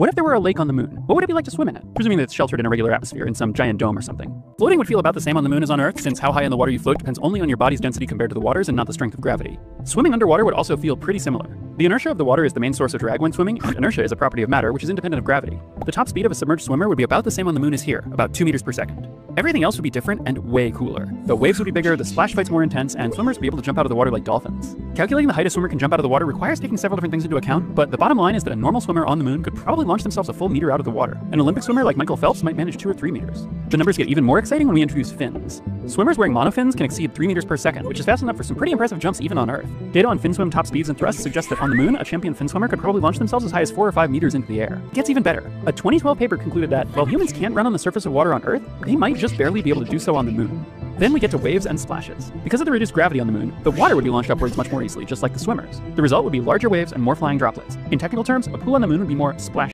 What if there were a lake on the moon? What would it be like to swim in it? Presuming that it's sheltered in a regular atmosphere in some giant dome or something. Floating would feel about the same on the moon as on Earth, since how high in the water you float depends only on your body's density compared to the water's and not the strength of gravity. Swimming underwater would also feel pretty similar. The inertia of the water is the main source of drag when swimming, and inertia is a property of matter which is independent of gravity. The top speed of a submerged swimmer would be about the same on the moon as here, about 2 meters per second. Everything else would be different and way cooler. The waves would be bigger, the splash fights more intense, and swimmers would be able to jump out of the water like dolphins. Calculating the height a swimmer can jump out of the water requires taking several different things into account, but the bottom line is that a normal swimmer on the moon could probably launch themselves a full meter out of the water. An Olympic swimmer like Michael Phelps might manage 2 or 3 meters. The numbers get even more exciting when we introduce fins. Swimmers wearing monofins can exceed 3 meters per second, which is fast enough for some pretty impressive jumps even on Earth. Data on fin swim top speeds and thrusts suggest that on the moon, a champion fin swimmer could probably launch themselves as high as 4 or 5 meters into the air. It gets even better. A 2012 paper concluded that while humans can't run on the surface of water on Earth, they might just barely be able to do so on the moon. Then we get to waves and splashes. Because of the reduced gravity on the moon, the water would be launched upwards much more easily, just like the swimmers. The result would be larger waves and more flying droplets. In technical terms, a pool on the moon would be more splash